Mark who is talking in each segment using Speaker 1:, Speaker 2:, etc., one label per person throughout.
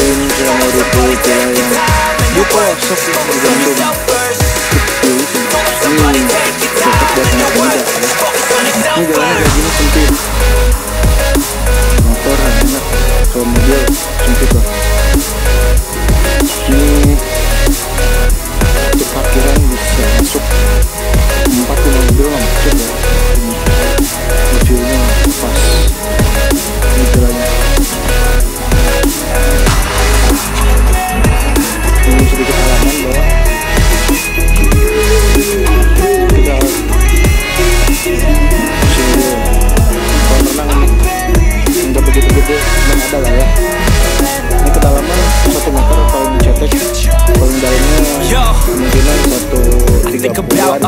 Speaker 1: Kali ini saya mau review jalan di pelosok yang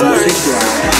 Speaker 2: Just focus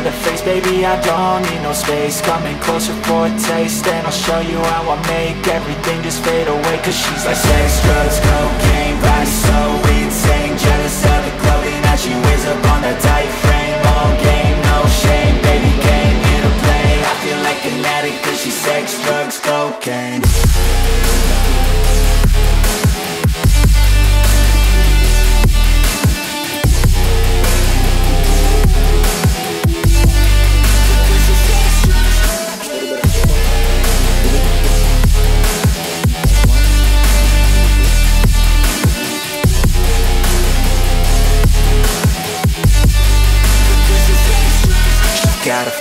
Speaker 2: the face Baby, I don't need no space. Coming closer for a taste And I'll show you how I make everything just fade away. Cause she's like sex, drugs, cocaine Body so insane. Jealous of the clothing that she wears up on a tight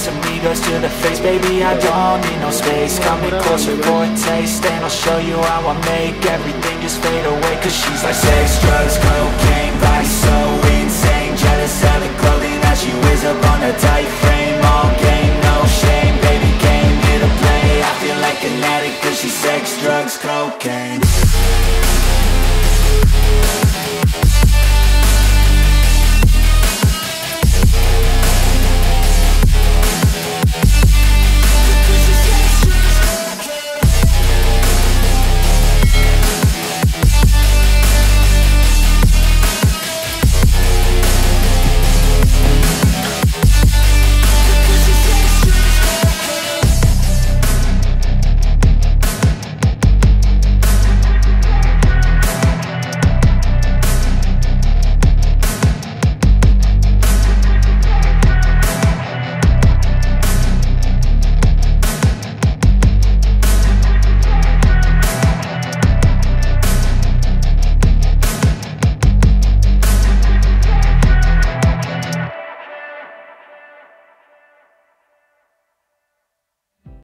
Speaker 2: Casamigos to the face. Baby, I don't need no space. Coming closer for a taste And I'll show you how I make everything just fade away. Cause she's like sex, drugs, cocaine Body so insane Jealous clothing that she wears up on a tight